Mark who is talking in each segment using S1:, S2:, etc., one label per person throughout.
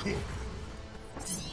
S1: Let's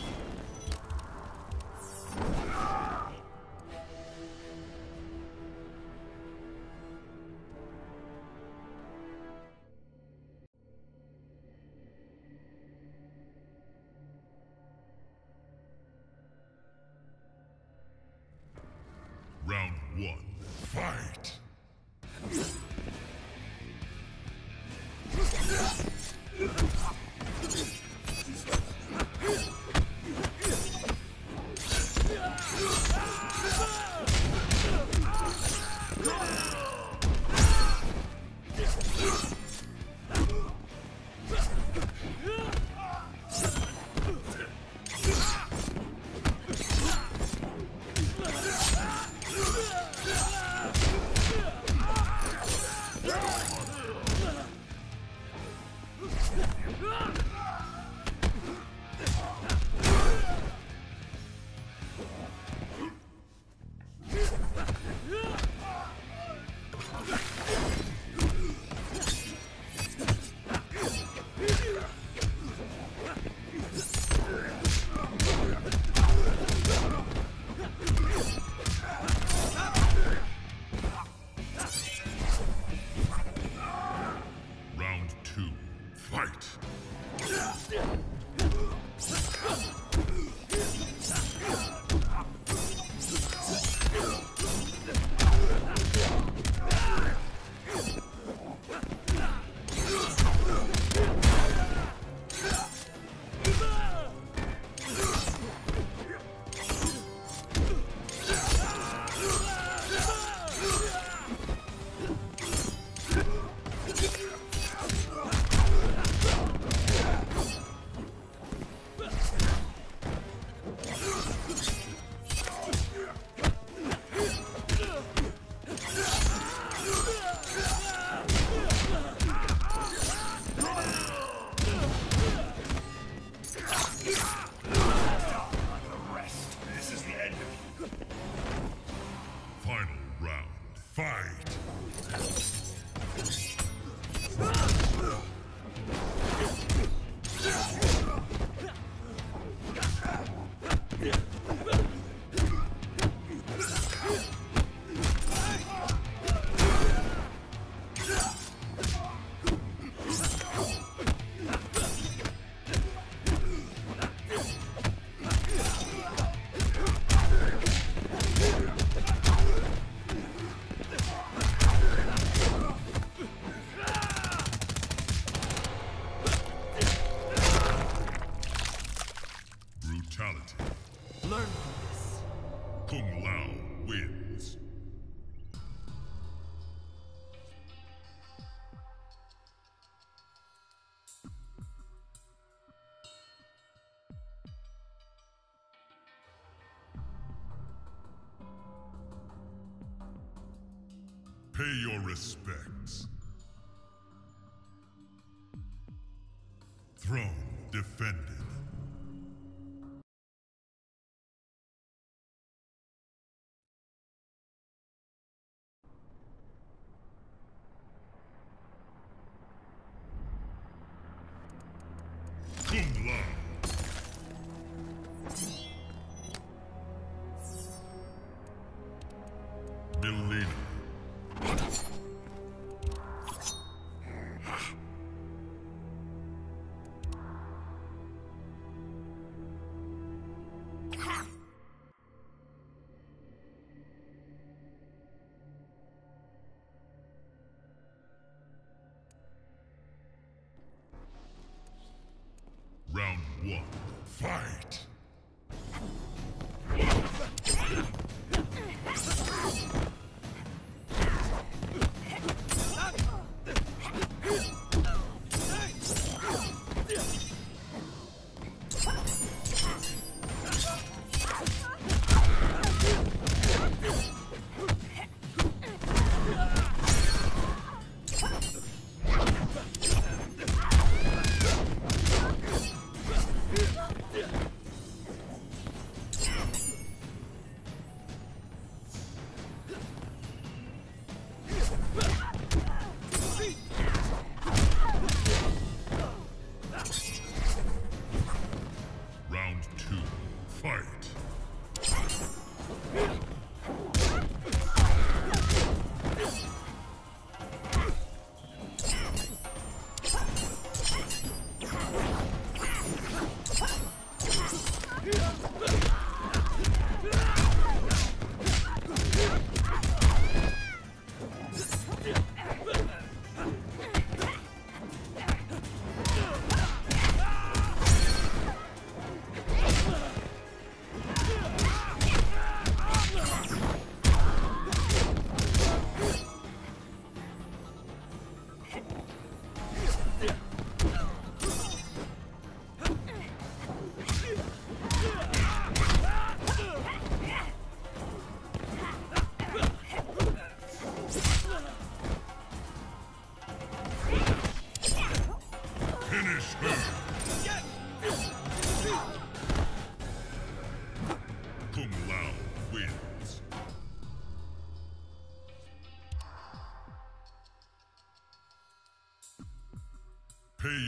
S2: Learn from this.
S1: Kung Lao wins. Pay your respects. Throne defended.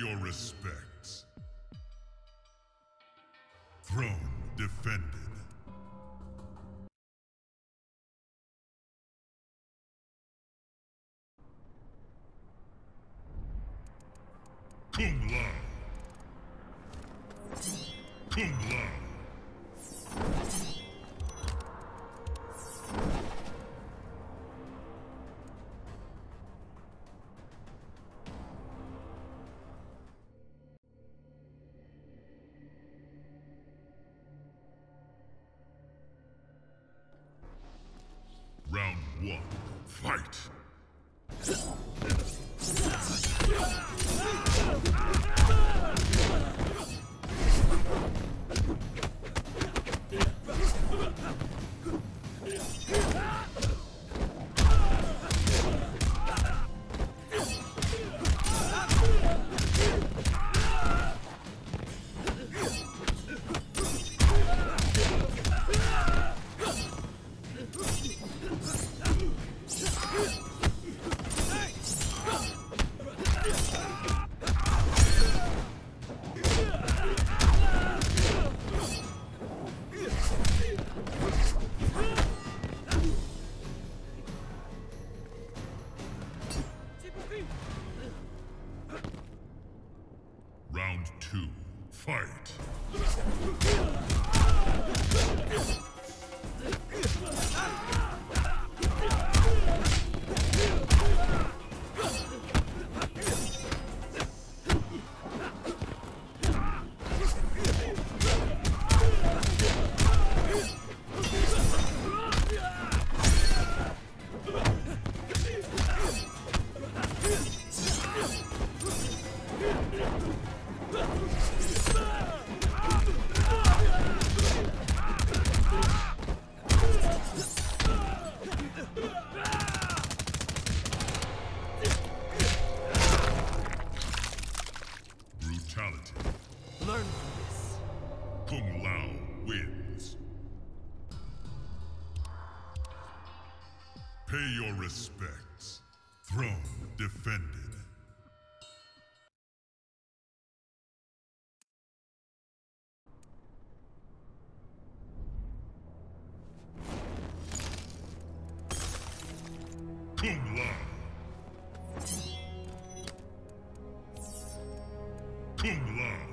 S1: Your respects. Throne defended.
S2: Learn from this.
S1: Kung Lao wins. Pay your respects. Throne defended. Kung Lao. Kung Lao.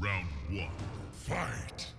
S1: Round one, fight!